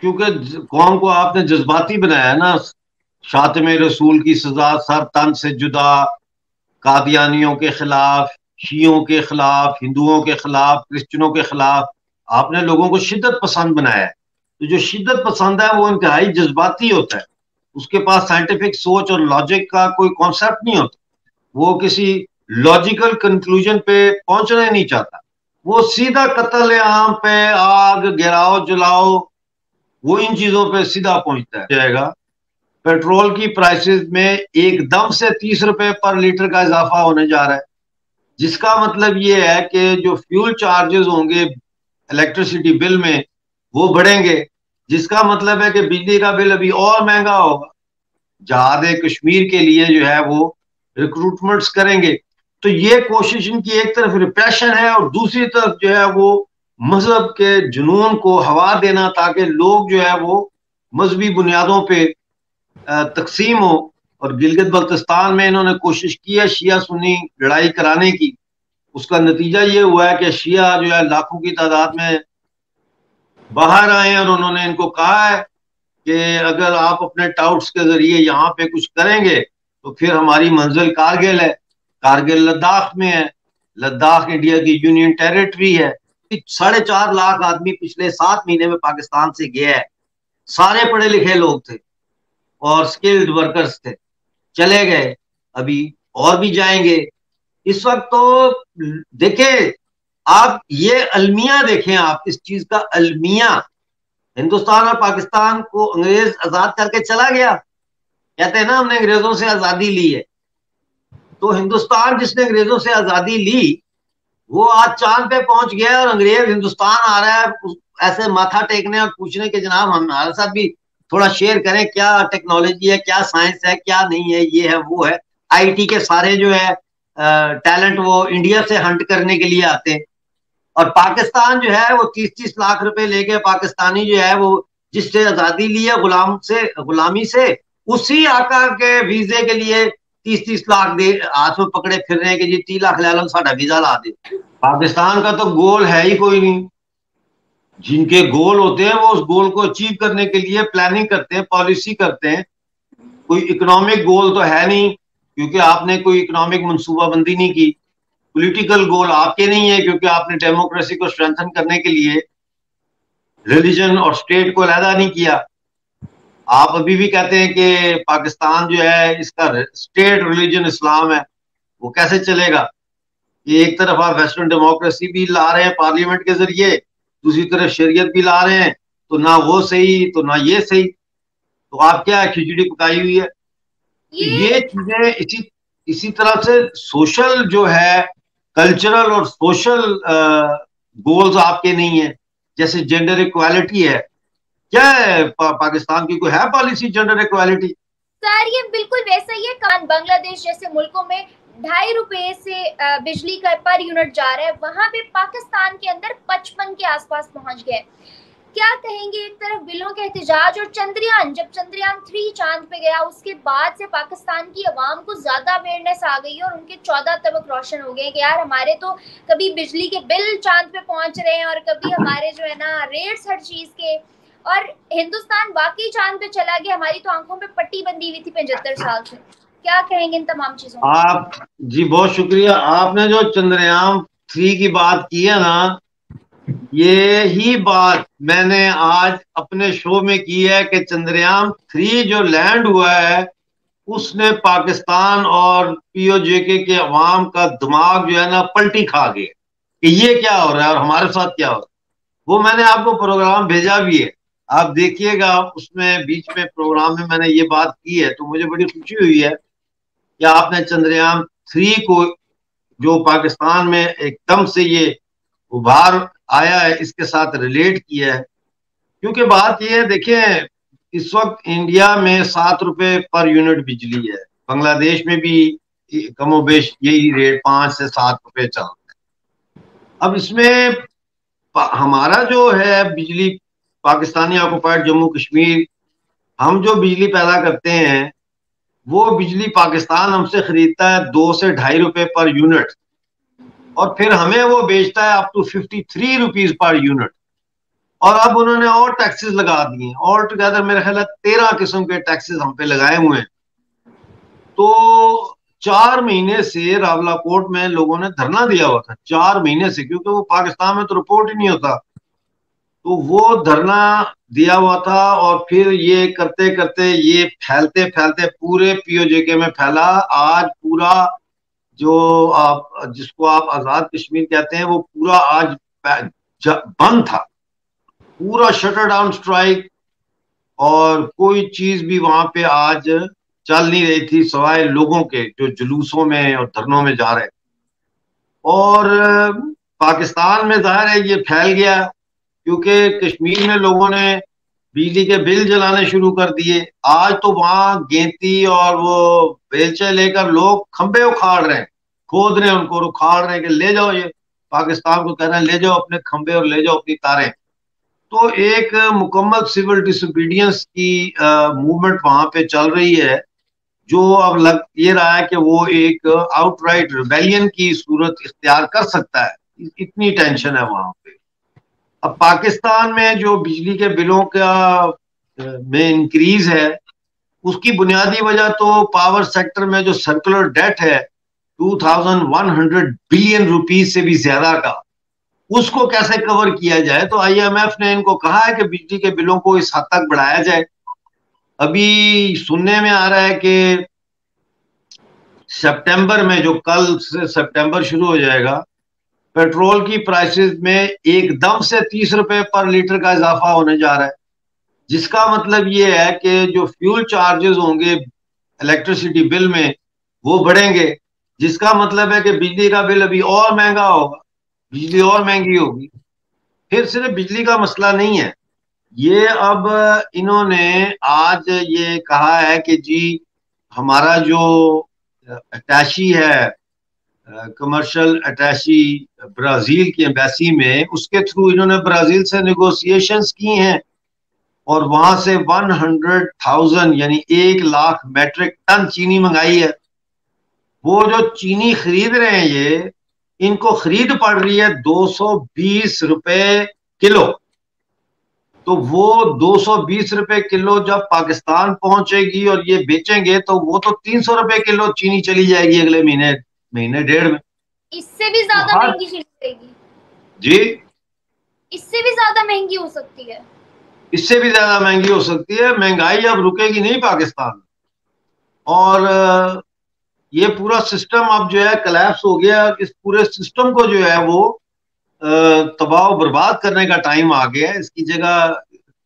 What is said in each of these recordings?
क्योंकि कौम को आपने जज्बाती बनाया ना। शातम रसूल की सजा सर तन से जुदा, कादियानियों के खिलाफ, शीयों के खिलाफ, हिंदुओं के खिलाफ क्रिश्चनों के खिलाफ आपने लोगों को शिद्दत पसंद बनाया है। तो जो शिद्दत पसंद है, वो इंतहाई जज्बाती होता है। उसके पास साइंटिफिक सोच और लॉजिक का कोई कॉन्सेप्ट नहीं होता। वो किसी लॉजिकल कंक्लूजन पे पहुँचना नहीं चाहता। वो सीधा कत्ल आम पे आग गिराओ जलाओ वो इन चीज़ों पे सीधा पहुँचता जाएगा पेट्रोल की प्राइसेस में एकदम से तीस रुपए पर लीटर का इजाफा होने जा रहा है। जिसका मतलब ये है कि जो फ्यूल चार्जेस होंगे इलेक्ट्रिसिटी बिल में, वो बढ़ेंगे। जिसका मतलब है कि बिजली का बिल अभी और महँगा होगा। जहाद कश्मीर के लिए जो है वो रिक्रूटमेंट्स करेंगे। तो ये कोशिश इनकी एक तरफ़ रिप्रेशन है और दूसरी तरफ़ जो है वो मज़हब के जुनून को हवा देना ताकि लोग जो है वो मजहबी बुनियादों पे तकसीम हो। और गिलगित बल्तिस्तान में इन्होंने कोशिश की है शिया सुन्नी लड़ाई कराने की। उसका नतीजा ये हुआ है कि शिया जो है लाखों की तादाद में बाहर आए और उन्होंने इनको कहा है कि अगर आप अपने टाउट्स के ज़रिए यहाँ पे कुछ करेंगे तो फिर हमारी मंजिल कारगिल है। कारगिल लद्दाख में है। लद्दाख इंडिया की यूनियन टेरिटरी है। साढ़े चार लाख आदमी पिछले सात महीने में पाकिस्तान से गया है। सारे पढ़े लिखे लोग थे और स्किल्ड वर्कर्स थे। चले गए। अभी और भी जाएँगे। इस वक्त तो देखे, आप ये अलमिया देखें आप, इस चीज़ का अलमिया। हिंदुस्तान और पाकिस्तान को अंग्रेज़ आज़ाद करके चला गया। कहते हैं ना, हमने अंग्रेज़ों से आज़ादी ली है। तो हिंदुस्तान जिसने अंग्रेज़ों से आज़ादी ली वो आज चाँद पे पहुँच गया और अंग्रेज़ हिंदुस्तान आ रहा है। ऐसे माथा टेकने और पूछने के जनाब हमारे साथ भी थोड़ा शेयर करें, क्या टेक्नोलॉजी है, क्या साइंस है, क्या नहीं है, ये है, वो है। आईटी के सारे जो है टैलेंट वो इंडिया से हंट करने के लिए आते हैं। और पाकिस्तान जो है, वो तीस तीस लाख रुपए लेके पाकिस्तानी जो है, वो जिससे आज़ादी ली है, गुलाम से, गुलामी से, उसी आका के वीजे के लिए तीस तीस लाख दे, हाथ में पकड़े फिर रहे हैं कि जी तीस लाख ले लो वीज़ा ला दे। पाकिस्तान का तो गोल है ही कोई नहीं। जिनके गोल होते हैं, वो उस गोल को अचीव करने के लिए प्लानिंग करते हैं पॉलिसी करते हैं। कोई इकोनॉमिक गोल तो है नहीं, क्योंकि आपने कोई इकोनॉमिक मनसूबाबंदी नहीं की। पॉलिटिकल गोल आपके नहीं है, क्योंकि आपने डेमोक्रेसी को स्ट्रेंथन करने के लिए रिलीजन और स्टेट को अलहदा नहीं किया। आप अभी भी कहते हैं कि पाकिस्तान जो है इसका स्टेट रिलीजन इस्लाम है वो कैसे चलेगा? ये एक तरफ़ आप वेस्टर्न डेमोक्रेसी भी ला रहे हैं पार्लियामेंट के ज़रिए दूसरी तरफ़ शरीयत भी ला रहे हैं तो ना वो सही तो ना ये सही। तो आप क्या खिचड़ी पकाई हुई है? ये, ये चीज़ें इसी इसी तरह से सोशल जो है कल्चरल और सोशल गोल्स आपके नहीं है। जैसे जेंडर इक्वालिटी है क्या है? पा, पाकिस्तान की कोई है पॉलिसी जेंडर इक्वालिटी सर ये बिल्कुल वैसा ही है। कान बांग्लादेश जैसे मुल्कों में ढाई रुपए से बिजली का पर यूनिट जा रहा है। वहाँ पे पाकिस्तान के अंदर पचपन के आसपास पहुँच गए। क्या कहेंगे एक तरफ़ बिलों के एहतजाज और चंद्रयान। जब चंद्रयान थ्री चाँद पे गया उसके बाद से पाकिस्तान की आवाम को ज़्यादा अवेयरनेस आ गई है और उनके चौदह तबक रोशन हो गए कि यार हमारे तो कभी बिजली के बिल चाँद पे पहुँच रहे हैं और कभी हमारे जो है ना रेट्स हर चीज़ के और हिंदुस्तान वाकई चाँद पे चला गया, हमारी तो आँखों पे पट्टी बंदी हुई थी पचहत्तर साल से। क्या कहेंगे इन तमाम चीज़ों आप, जी, बहुत शुक्रिया। आपने जो चंद्रयान थ्री की बात की है ना, ये ही बात मैंने आज अपने शो में की है कि चंद्रयान थ्री जो लैंड हुआ है, उसने पाकिस्तान और पीओजेके के अवाम का दिमाग जो है ना, पलटी खा गया। कि ये क्या हो रहा है और हमारे साथ क्या हो रहा है? वो मैंने आपको प्रोग्राम भेजा भी है। आप देखिएगा, उसमें बीच में प्रोग्राम में मैंने ये बात की है तो मुझे बड़ी खुशी हुई है कि आपने चंद्रयान थ्री को, जो पाकिस्तान में एकदम से ये उभार आया है, इसके साथ रिलेट किया है। क्योंकि बात यह है देखें इस वक्त इंडिया में सात रुपए पर यूनिट बिजली है। बांग्लादेश में भी कमोबेश यही रेट पाँच से सात रुपए चलता है। अब इसमें हमारा जो है बिजली पाकिस्तानी ऑक्युपाइड जम्मू कश्मीर, हम जो बिजली पैदा करते हैं, वो बिजली पाकिस्तान हमसे खरीदता है दो से ढाई रुपए पर यूनिट और फिर हमें वो बेचता है up to fifty three rupees per unit और अब उन्होंने और टैक्सेस लगा दिए ऑल टुगेदर मेरे ख्याल तेरह किस्म के टैक्सेस हम पे लगाए हुए हैं। तो चार महीने से रावला कोर्ट में लोगों ने धरना दिया हुआ था। चार महीने से, क्योंकि वो पाकिस्तान में तो रिपोर्ट ही नहीं होता। तो वो धरना दिया हुआ था और फिर ये करते करते ये फैलते फैलते पूरे पीओजेके में फैला। आज पूरा जो आप, जिसको आप आज़ाद कश्मीर कहते हैं, वो पूरा आज बंद था। पूरा शटर डाउन स्ट्राइक और कोई चीज़ भी वहाँ पे आज चल नहीं रही थी, सवाए लोगों के जो जुलूसों में और धरनों में जा रहे और, पाकिस्तान में ज़ाहिर है ये फैल गया। क्योंकि कश्मीर में लोगों ने बिजली के बिल जलाने शुरू कर दिए। आज तो वहाँ गेंती और वो बेलचे लेकर लोग खंबे उखाड़ रहे हैं। खोद रहे हैं उनको उखाड़ रहे हैं कि ले जाओ ये। पाकिस्तान को कह रहे हैं, ले जाओ अपने खंबे और ले जाओ अपनी तारें। तो एक मुकम्मल सिविल डिसोबीडियंस की मूवमेंट वहाँ पे चल रही है, जो अब लग ये रहा है कि वो एक आउटराइट रिबेलियन की सूरत इख्तियार कर सकता है। इतनी टेंशन है वहाँ पे। अब पाकिस्तान में जो बिजली के बिलों का में इंक्रीज है, उसकी बुनियादी वजह तो पावर सेक्टर में जो सर्कुलर डेट है 2100 बिलियन रुपीज़ से भी ज़्यादा का। उसको कैसे कवर किया जाए? तो आईएमएफ ने इनको कहा है कि बिजली के बिलों को इस हद तक बढ़ाया जाए। अभी सुनने में आ रहा है कि सितंबर में जो कल से सितंबर शुरू हो जाएगा पेट्रोल की प्राइसेस में एकदम से तीस रुपए पर लीटर का इजाफा होने जा रहा है। जिसका मतलब ये है कि जो फ्यूल चार्जेस होंगे इलेक्ट्रिसिटी बिल में, वो बढ़ेंगे। जिसका मतलब है कि बिजली का बिल अभी और महँगा होगा, बिजली और महँगी होगी। फिर सिर्फ़ बिजली का मसला नहीं है। ये अब इन्होंने आज ये कहा है कि जी, हमारा जो अटैची है कमर्शियल अटैची ब्राज़ील की एम्बेसी में, उसके थ्रू इन्होंने ब्राज़ील से नेगोशिएशंस की हैं। और वहाँ से वन हंड्रेड थाउज़ेंड यानी एक लाख मैट्रिक टन चीनी मंगाई है। वो जो चीनी खरीद रहे हैं ये, इनको खरीद पड़ रही है 220 रुपए किलो। तो वो 220 रुपए किलो जब पाकिस्तान पहुंचेगी और ये बेचेंगे तो वो तो 300 रुपए किलो चीनी चली जाएगी अगले महीने। महीने डेढ़ में इससे भी ज़्यादा। महँगी जी? इससे भी ज़्यादा महँगी हो सकती है। इससे भी ज़्यादा महँगी हो सकती है। महँगाई अब रुकेगी नहीं पाकिस्तान और ये पूरा सिस्टम अब जो है कलेप्स हो गया। इस पूरे सिस्टम को जो है वो तबाह बर्बाद करने का टाइम आ गया है। इसकी जगह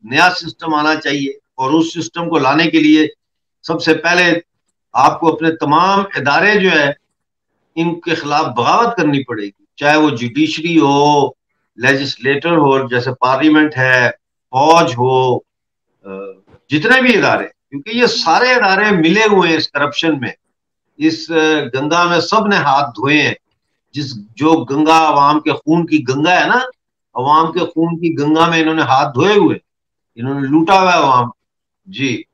नया सिस्टम आना चाहिए। और उस सिस्टम को लाने के लिए सबसे पहले आपको अपने तमाम इदारे जो है इनके खिलाफ बगावत करनी पड़ेगी। चाहे वो जुडिशरी हो लेजिस्लेटर हो, जैसे पार्लियामेंट है, फौज हो जितने भी इदारे, क्योंकि ये सारे इदारे मिले हुए हैं इस करप्शन में। इस गंगा में सबने हाथ धोए हैं। जिस, जो गंगा अवाम के खून की गंगा है ना अवाम के खून की गंगा में इन्होंने हाथ धोए हुए इन्होंने लूटा हुआ अवाम जी।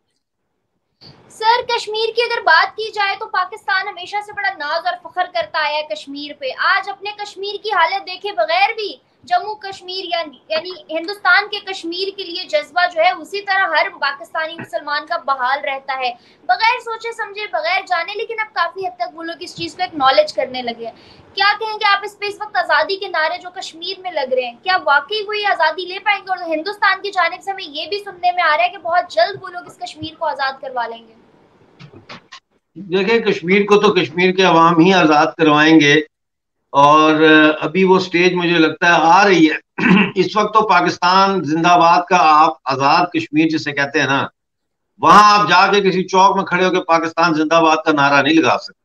सर, कश्मीर की अगर बात की जाए तो पाकिस्तान हमेशा से बड़ा नाज और फखर करता आया कश्मीर पे। आज अपने कश्मीर की हालत देखे बगैर भी जम्मू कश्मीर यानी यानी हिंदुस्तान के कश्मीर के लिए जज्बा जो है उसी तरह हर पाकिस्तानी मुसलमान का बहाल रहता है। बगैर सोचे समझे, बगैर जाने, लेकिन अब काफ़ी हद तक वो लोग इस चीज़ को एक्नॉलेज करने लगे हैं। क्या कहेंगे आप इस पे इस वक्त आज़ादी के नारे जो कश्मीर में लग रहे हैं, क्या वाकई वो ये आज़ादी ले पाएँगे? और हिंदुस्तान की जानब से हमें ये भी सुनने में आ रहा है कि बहुत जल्द वो लोग इस कश्मीर को आज़ाद करवा लेंगे। देखिए, कश्मीर को तो कश्मीर के अवाम ही आज़ाद करवाएँगे और अभी वो स्टेज मुझे लगता है आ रही है। इस वक्त तो पाकिस्तान जिंदाबाद का आप आज़ाद कश्मीर जिसे कहते हैं ना, वहाँ आप जाके किसी चौक में खड़े होकर पाकिस्तान जिंदाबाद का नारा नहीं लगा सकते।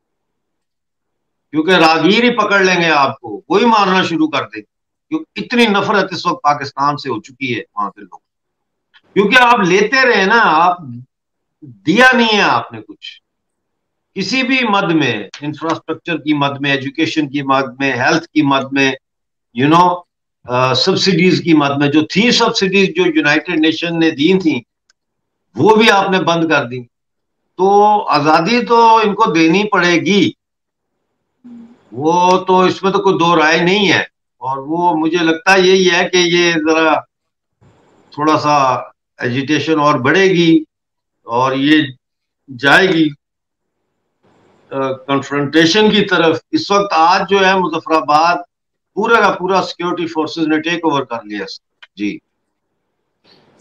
क्योंकि रागीर ही पकड़ लेंगे आपको वही मारना शुरू कर देंगे। क्योंकि इतनी नफरत इस वक्त पाकिस्तान से हो चुकी है वहाँ के लोग क्योंकि आप लेते रहे ना, आप दिया नहीं है आपने कुछ। किसी भी मद में इंफ्रास्ट्रक्चर की मद में एजुकेशन की मद में हेल्थ की मद में यू नो सब्सिडीज की मद में, जो थी सब्सिडीज जो यूनाइटेड नेशन ने दी थी, वो भी आपने बंद कर दी। तो आज़ादी तो इनको देनी पड़ेगी। वो तो इसमें तो कोई दो राय नहीं है। और वो मुझे लगता यही है कि ये जरा थोड़ा सा एजिटेशन और बढ़ेगी और ये जाएगी। कन्फ्रंटेशन की तरफ़, इस वक्त आज जो है मुजफ्फराबाद पूरा का पूरा सिक्योरिटी फोर्सेस ने टेक ओवर कर लिया जी।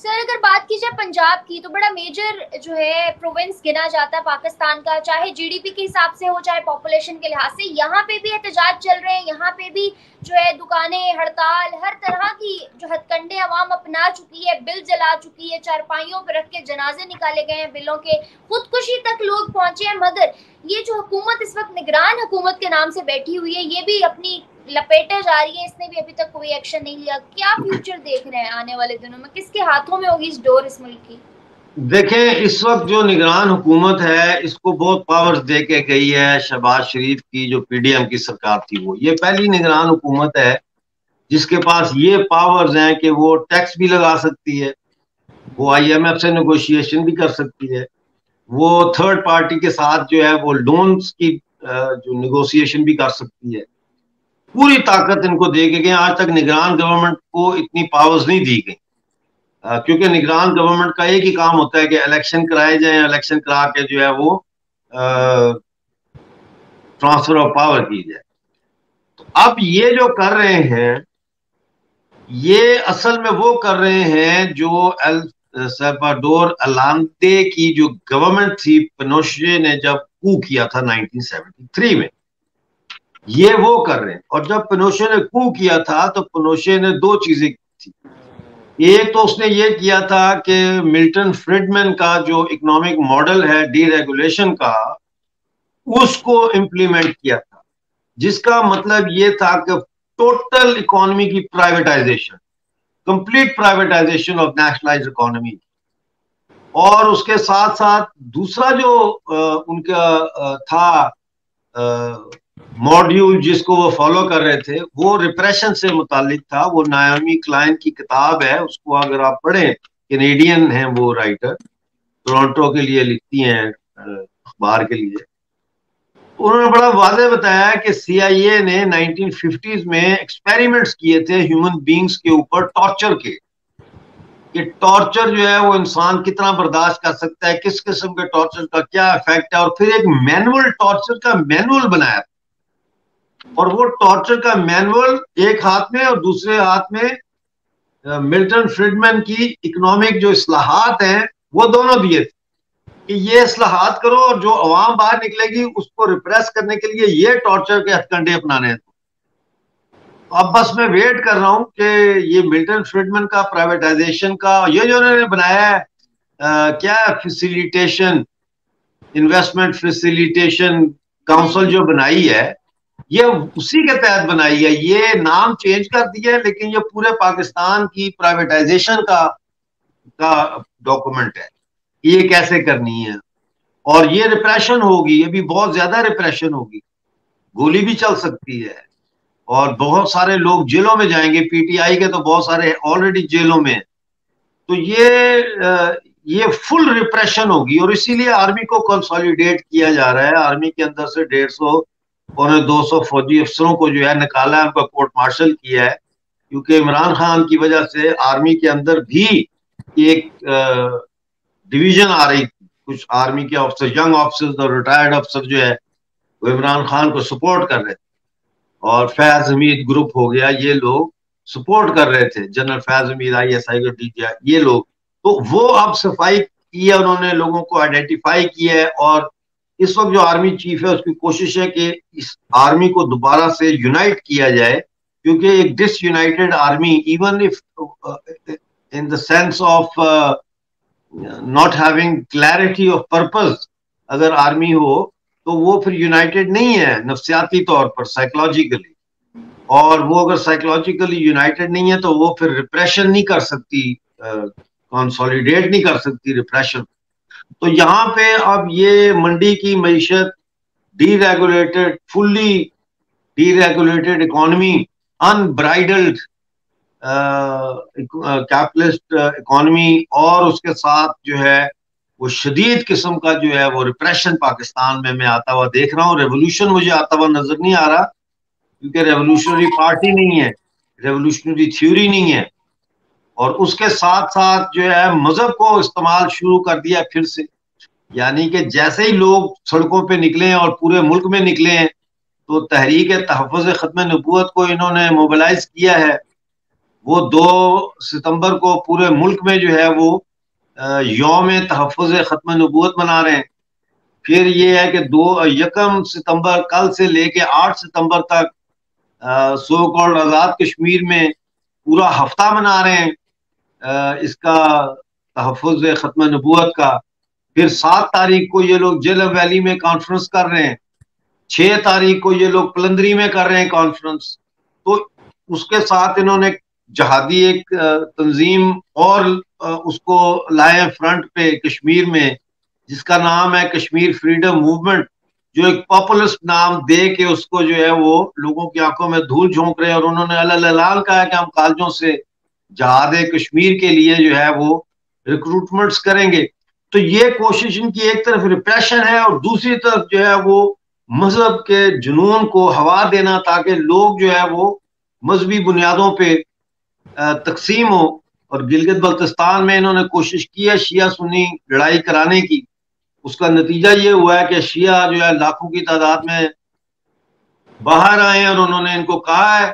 सर अगर बात की जाए पंजाब की तो बड़ा मेजर जो है प्रोविंस गिना जाता है पाकिस्तान का, चाहे जीडीपी के हिसाब से हो, चाहे पॉपुलेशन के लिहाज से। यहाँ पे भी एहतजाज चल रहे हैं, यहाँ पे भी जो है दुकानें, हड़ताल, हर तरह की जो हथकंडे आवाम अपना चुकी है, बिल जला चुकी है, चारपाइयों पर रख के जनाजे निकाले गए हैं, बिलों के। खुदकुशी तक लोग पहुँचे हैं, मगर ये जो हुकूमत इस वक्त निगरान हुकूमत के नाम से बैठी हुई है, ये भी अपनी लपेटे जा रही है, इसने भी अभी तक कोई एक्शन नहीं लिया। क्या फ्यूचर देख रहे हैं आने वाले दिनों में? किसके हाथों में होगी इस डोर इस मुल्क की? देखें, इस वक्त जो निगरान हुकूमत है, इसको बहुत पावर्स दे के गई है शहबाज शरीफ की, जो पीडीएम की सरकार थी वो। ये पहली निगरान हुकूमत है, जिसके पास ये पावर्स हैं कि वो टैक्स भी लगा सकती है, वो आईएमएफ से नेगोशिएशन भी कर सकती है। वो थर्ड पार्टी के साथ जो है, वो लोन्स की जो निगोसिएशन भी कर सकती है। पूरी ताकत इनको दे के आज तक निगरान गवर्नमेंट को इतनी पावर्स नहीं दी गई। क्योंकि निगरान गवर्नमेंट का एक ही काम होता है कि इलेक्शन कराए जाए इलेक्शन करा के जो है वो ट्रांसफ़र ऑफ़ पावर की जाए। तो अब ये जो कर रहे हैं, ये असल में वो कर रहे हैं जो एल सल्वाडोर अलांते की जो गवर्नमेंट थी पनोशे ने जब कू किया था 1973 में, ये वो कर रहे हैं। और जब पनोशे ने कू किया था तो पनोशे ने दो चीज़ें की थी। एक तो उसने ये किया था कि मिल्टन फ्रिडमैन का जो इकोनॉमिक मॉडल है, डीरेगुलेशन का, उसको इम्प्लीमेंट किया था। जिसका मतलब ये था कि टोटल इकोनॉमी की privatisation complete privatisation of nationalise economy और उसके साथ साथ दूसरा जो उनका था मॉड्यूल जिसको वो फॉलो कर रहे थे, वो रिप्रेशन से मुतालिक था। वो नायामी क्लाइन की किताब है, उसको अगर आप पढ़ें कैनेडियन है वो राइटर टोरंटो के लिए लिखती हैं अखबार के लिए। उन्होंने बड़ा वादे बताया कि सीआईए ने 1950s में एक्सपेरिमेंट्स किए थे ह्यूमन बींग्स के ऊपर टॉर्चर के। कि टॉर्चर जो है वो इंसान कितना बर्दाश्त कर सकता है, किस किस्म के टॉर्चर का क्या इफ़ेक्ट है, और फिर एक मैनुअल टॉर्चर का मैनुअल बनाया। और वो टॉर्चर का मैनुअल एक हाथ में और दूसरे हाथ में मिल्टन फ्रिडमैन की इकोनॉमिक जो इसलाहत हैं, वो दोनों दिए थे। कि ये असलाहत करो और जो अवाम बाहर निकलेगी उसको रिप्रेस करने के लिए ये टॉर्चर के हथकंडे अपनाने हैं। तो अब बस मैं वेट कर रहा हूँ कि ये मिल्टन फ्रिडमैन का प्राइवेटाइजेशन का ये जो उन्होंने बनाया है आ, क्या फैसिलिटेशन इन्वेस्टमेंट फैसिलिटेशन काउंसिल जो बनाई है ये उसी के तहत बनाई है। ये नाम चेंज कर दिया है लेकिन ये पूरे पाकिस्तान की प्राइवेटाइजेशन का का डॉक्यूमेंट है। ये कैसे करनी है? और ये रिप्रेशन होगी, ये भी बहुत ज़्यादा रिप्रेशन होगी। गोली भी चल सकती है। और बहुत सारे लोग जेलों में जाएँगे पीटीआई के तो बहुत सारे ऑलरेडी जेलों में। तो ये ये फुल रिप्रेशन होगी और इसीलिए आर्मी को कंसोलिडेट किया जा रहा है। आर्मी के अंदर से डेढ़ सौ उन्होंने 200 फौजी अफसरों को जो है निकाला है, उनका कोर्ट मार्शल किया है। क्योंकि इमरान खान की वजह से आर्मी के अंदर भी एक डिवीज़न आ रही थी। कुछ आर्मी के ऑफिसर यंग ऑफिसर और रिटायर्ड अफसर जो है, वो इमरान खान को सपोर्ट कर रहे थे। और फैज हमीद ग्रुप हो गया, ये लोग सपोर्ट कर रहे थे। General Faiz Hameed I S I ये लोग। तो वो अब सफ़ाई की है, उन्होंने लोगों को आइडेंटिफाई किया है और इस वक्त जो आर्मी चीफ है, उसकी कोशिश है कि इस आर्मी को दोबारा से यूनाइट किया जाए, क्योंकि एक disunited army even if in the sense of not having clarity of purpose अगर आर्मी हो तो वो फिर यूनाइटेड नहीं है नफसियाती तौर पर साइकोलॉजिकली और वो अगर साइकोलॉजिकली यूनाइटेड नहीं है तो वो फिर रिप्रेशन नहीं कर सकती कंसोलिडेट uh, नहीं कर सकती रिप्रेशन तो यहाँ पे अब ये मंडी की मीशत deregulated fully deregulated economy unbridled capitalist economy और उसके साथ जो है, वो शदीद किस्म का जो है, वो रिप्रेशन पाकिस्तान में मैं आता हुआ देख रहा हूँ। रेवोल्यूशन मुझे आता हुआ नज़र नहीं आ रहा, क्योंकि रेवोल्यूशनरी पार्टी नहीं है रेवोल्यूशनरी थ्योरी नहीं है। और उसके साथ साथ जो है, मज़हब को इस्तेमाल शुरू कर दिया फिर से। यानी कि जैसे ही लोग सड़कों पे निकले और पूरे मुल्क में निकले हैं तो तहरीक तहफ़ ख़त्म नबूत को इन्होंने मोबिलाइज किया है। वो दो सितंबर को पूरे मुल्क में जो है वो योम तहफ़ ख़त्म नबूत मना रहे हैं। फिर ये है कि दो यकम सितंबर कल से लेके आठ सितंबर तक सो कॉल्ड आज़ाद कश्मीर में पूरा हफ़्ता मना रहे हैं आ, इसका तहफ़ ख़त्म नबूत का। फिर सात तारीख को ये लोग जेलम वैली में कॉन्फ्रेंस कर रहे हैं। छह तारीख को ये लोग पलंदरी में कर रहे हैं कॉन्फ्रेंस तो उसके साथ इन्होंने जहादी एक तंजीम और उसको लाए फ्रंट पे कश्मीर में, जिसका नाम है कश्मीर फ्रीडम मूवमेंट, जो एक पॉपुलर नाम दे के उसको जो है वो लोगों की आँखों में धूल झोंक रहे हैं और उन्होंने अल्लाह कहा है कि हम कॉलेजों से जहाद कश्मीर के लिए जो है वो रिक्रूटमेंट्स करेंगे। तो ये कोशिश इनकी एक तरफ़ रिप्रेशन है और दूसरी तरफ़ जो है वो मज़हब के जुनून को हवा देना ताकि लोग जो है वो मजहबी बुनियादों पे तकसीम हो और गिलगित बल्तिस्तान में इन्होंने कोशिश की है शिया सुन्नी लड़ाई कराने की। उसका नतीजा ये हुआ है कि शिया जो है लाखों की तादाद में बाहर आए और उन्होंने इनको कहा है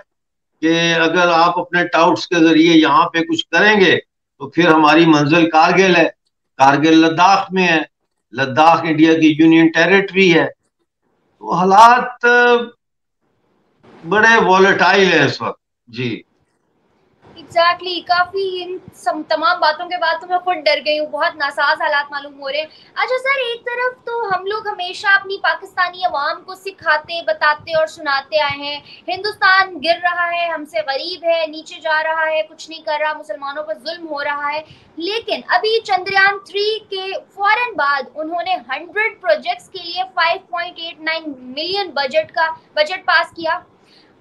कि अगर आप अपने टाउट्स के ज़रिए यहाँ पे कुछ करेंगे तो फिर हमारी मंजिल कारगिल है। कारगिल लद्दाख में है। लद्दाख इंडिया की यूनियन टेरिटरी है। तो हालात बड़े वॉलेटाइल है इस वक्त। जी। एग्जैक्टली exactly, काफ़ी इन तमाम बातों के बाद तो मैं खुद डर गई हूँ। बहुत नासाज हालात मालूम हो रहे हैं। अच्छा सर एक तरफ़ तो हम लोग हमेशा अपनी पाकिस्तानी अवाम को सिखाते बताते और सुनाते आए हैं। हिंदुस्तान गिर रहा है हमसे गरीब है नीचे जा रहा है कुछ नहीं कर रहा मुसलमानों पर जुल्म हो रहा है। लेकिन अभी चंद्रयान थ्री के फ़ौरन बाद उन्होंने हंड्रेड प्रोजेक्ट्स के लिए 5.89 मिलियन बजट का बजट पास किया।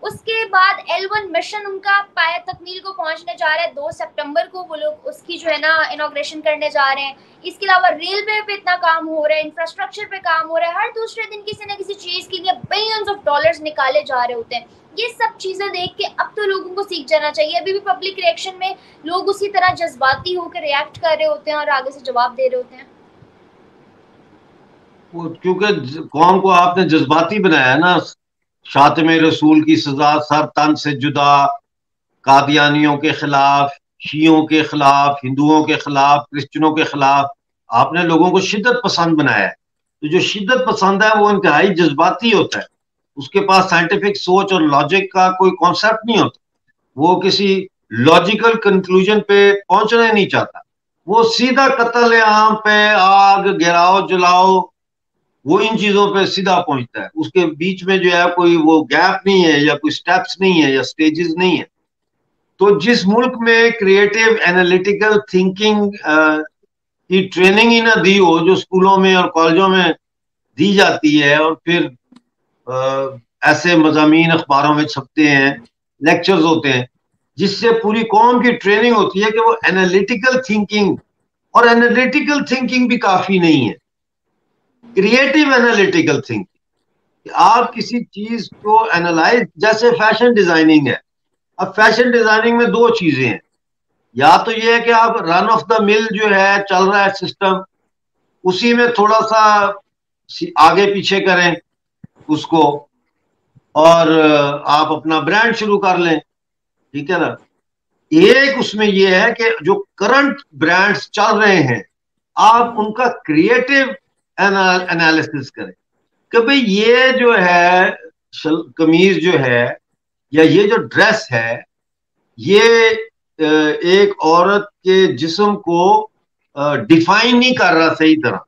उसके बाद एल वन मिशन उनका पाया तकमील को पहुँचने जा रहा है, दो सितंबर को वो लोग उसकी जो है ना इनाग्रेशन करने जा रहे हैं। इसके अलावा रेलवे पे इतना काम हो रहा है इंफ्रास्ट्रक्चर पे काम हो रहा है, हर दूसरे दिन किसी न किसी चीज़ के लिए बिलियंस ऑफ़ डॉलर्स निकाले जा रहे होते हैं। ये सब चीज़ें देख के अब तो लोगों को सीख जाना चाहिए। अभी भी पब्लिक रिएक्शन में लोग उसी तरह जज्बाती होकर रिएक्ट कर रहे होते हैं और आगे से जवाब दे रहे होते हैं। क्योंकि कौम को आपने जज्बाती बनाया ना शातम रसूल की सजा, सर तन से जुदा, कादियानियों के खिलाफ, शीयों के खिलाफ, हिंदुओं के खिलाफ क्रिश्चनों के खिलाफ आपने लोगों को शिद्दत पसंद बनाया है। तो जो शिद्दत पसंद है, वो इंतहाई जज्बाती होता है। उसके पास साइंटिफिक सोच और लॉजिक का कोई कॉन्सेप्ट नहीं होता। वो किसी लॉजिकल कंक्लूजन पे पहुँचना नहीं चाहता। वो सीधा कत्ल आम पे आग गिराओ जलाओ वो इन चीज़ों पे सीधा पहुँचता है। उसके बीच में जो है कोई वो गैप नहीं है या कोई स्टेप्स नहीं है या स्टेजेस नहीं है। तो जिस मुल्क में क्रिएटिव एनालिटिकल थिंकिंग की ट्रेनिंग ही ना दी हो जो स्कूलों में और कॉलेजों में दी जाती है और फिर आ, ऐसे मजामी अखबारों में छपते हैं लेक्चर्स होते हैं जिससे पूरी कौम की ट्रेनिंग होती है कि वो एनालिटिकल थिंकिंग और एनालिटिकल थिंकिंग भी काफ़ी नहीं है। क्रिएटिव एनालिटिकल थिंकिंग आप किसी चीज़ को एनालाइज जैसे फ़ैशन डिज़ाइनिंग है। अब फ़ैशन डिज़ाइनिंग में दो चीज़ें हैं। या तो ये है कि आप रन ऑफ़ द मिल जो है, चल रहा है सिस्टम उसी में थोड़ा सा आगे पीछे करें उसको, और आप अपना ब्रांड शुरू कर लें। ठीक है ना? एक उसमें यह है कि जो करंट ब्रांड्स चल रहे हैं, आप उनका क्रिएटिव एनालिसिस करें। कि भाई ये जो है कमीज जो है, या ये जो ड्रेस है, ये एक औरत के जिस्म को डिफाइन नहीं कर रहा सही तरह।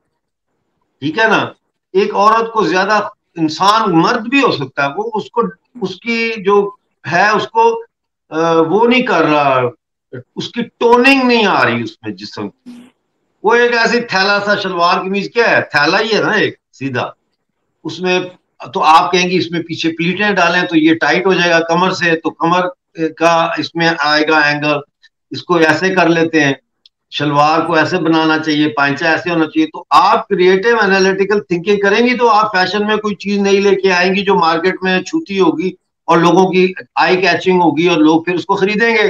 ठीक है ना? एक औरत को ज़्यादा इंसान मर्द भी हो सकता है, वो उसको, उसकी जो है, उसको वो नहीं कर रहा, उसकी टोनिंग नहीं आ रही उसमें जिसम की। वो एक ऐसी थैला सा शलवार कमीज क्या है? थैला ही है ना एक, सीधा। उसमें तो आप कहेंगे इसमें पीछे प्लीटें डालें तो ये टाइट हो जाएगा कमर से तो कमर का इसमें आएगा एंगल। इसको ऐसे कर लेते हैं। शलवार को ऐसे बनाना चाहिए, पांचा ऐसे होना चाहिए। तो आप क्रिएटिव एनालिटिकल थिंकिंग करेंगी तो आप फ़ैशन में कोई चीज़ नहीं लेके आएँगी जो मार्केट में छूती होगी और लोगों की आई कैचिंग होगी और लोग फिर उसको खरीदेंगे।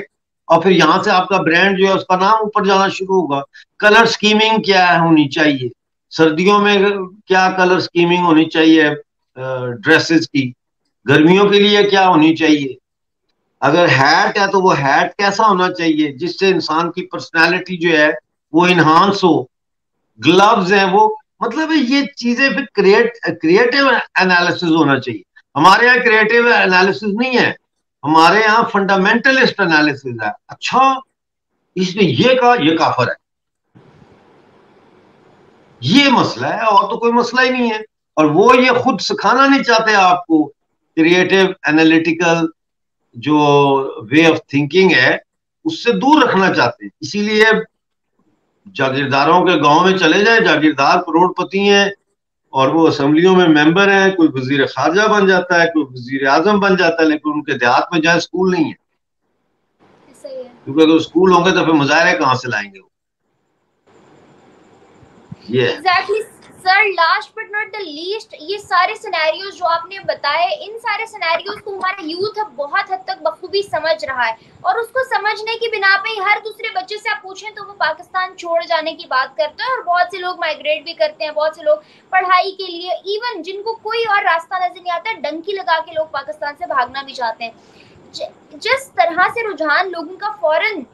और फिर यहाँ से आपका ब्रांड जो है उसका नाम ऊपर जाना शुरू होगा। कलर स्कीमिंग क्या होनी चाहिए? सर्दियों में क्या कलर स्कीमिंग होनी चाहिए ड्रेसेस की? गर्मियों के लिए क्या होनी चाहिए? अगर हैट है तो वो हैट कैसा होना चाहिए, जिससे इंसान की पर्सनैलिटी जो है वो इन्हांस हो? ग्लव्स हैं वो मतलब ये चीज़ें फिर क्रिएट क्रिएटिव एनालिसिस होना चाहिए। हमारे यहाँ क्रिएटिव एनालिसिस नहीं है। हमारे यहाँ फंडामेंटलिस्ट एनालिसिस है। अच्छा इसने ये कहा ये काफर है। ये मसला है, और तो कोई मसला ही नहीं है। और वो ये खुद सिखाना नहीं चाहते आपको क्रिएटिव एनालिटिकल जो वे ऑफ़ थिंकिंग है, उससे दूर रखना चाहते हैं। इसीलिए जागीरदारों के गाँव में चले जाए, जागीरदार करोड़पति हैं और वो असम्बलियों में मेंबर हैं कोई वज़ीर खारजा बन जाता है कोई वज़ीर आज़म बन जाता है लेकिन उनके देहात में जाए स्कूल नहीं है। क्योंकि अगर स्कूल होंगे तो फिर मुजाहरे कहाँ से लाएँगे वो? ये exactly. Sir last but not the least ये सारे सिनेरियोज जो आपने बताए, इन सारे सिनेरियोज को हमारा यूथ अब बहुत हद तक बखूबी समझ रहा है। और उसको समझने की बिना पे हर दूसरे बच्चे से आप पूछें तो वो पाकिस्तान छोड़ जाने की बात करते हैं और बहुत से लोग माइग्रेट भी करते हैं, बहुत से लोग पढ़ाई के लिए इवन जिनको कोई और रास्ता नज़र नहीं आता, डंकी लगा के लोग पाकिस्तान से भागना भी चाहते हैं। जिस तरह से रुझान लोगों का फॉरन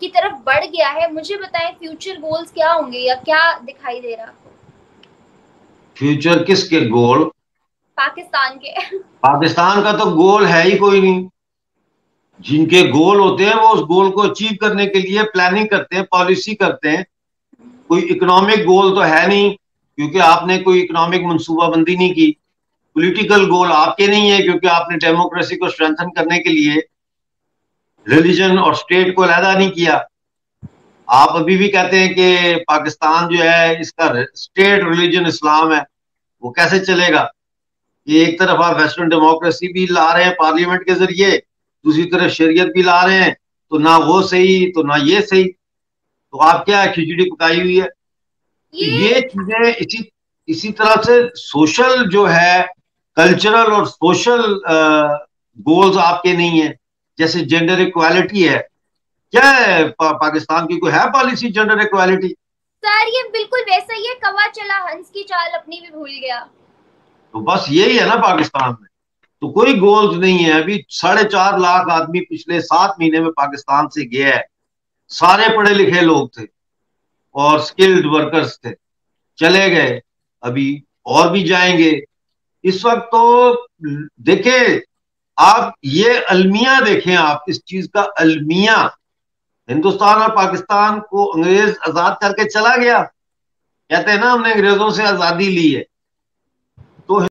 की तरफ़ बढ़ गया है, मुझे बताएँ फ्यूचर गोल्स क्या होंगे या क्या दिखाई दे रहा? फ्यूचर किसके गोल? पाकिस्तान के। पाकिस्तान का तो गोल है ही कोई नहीं। जिनके गोल होते हैं वो उस गोल को अचीव करने के लिए प्लानिंग करते हैं पॉलिसी करते हैं। कोई इकोनॉमिक गोल तो है नहीं क्योंकि आपने कोई इकोनॉमिक मनसूबाबंदी नहीं की। पॉलिटिकल गोल आपके नहीं है क्योंकि आपने डेमोक्रेसी को स्ट्रेंथन करने के लिए रिलीजन और स्टेट को अलहदा नहीं किया। आप अभी भी कहते हैं कि पाकिस्तान जो है इसका स्टेट रिलीजन इस्लाम है वो कैसे चलेगा? ये एक तरफ़ आप वेस्टर्न डेमोक्रेसी भी ला रहे हैं पार्लियामेंट के ज़रिए दूसरी तरफ़ शरीयत भी ला रहे हैं तो ना वो सही तो ना ये सही। तो आप क्या खिचड़ी पकाई हुई है? ये, ये चीज़ें इसी इसी तरह से सोशल जो है कल्चरल और सोशल गोल्स आपके नहीं है। जैसे जेंडर इक्वालिटी है क्या है? पा, पाकिस्तान की कोई है पॉलिसी जेंडर इक्वालिटी सर ये बिल्कुल वैसा ही है कवा चला हंस की चाल अपनी भी भूल गया। तो बस यही है ना पाकिस्तान में। तो कोई गोल्स नहीं है अभी साढ़े चार लाख आदमी पिछले सात महीने में पाकिस्तान से गया है। सारे पढ़े लिखे लोग थे और स्किल्ड वर्कर्स थे। चले गए अभी और भी जाएँगे। इस वक्त तो देखे आप ये अलमिया देखें आप इस चीज़ का अलमिया। हिंदुस्तान और पाकिस्तान को अंग्रेज़ आज़ाद करके चला गया। कहते हैं ना, हमने अंग्रेज़ों से आज़ादी ली है।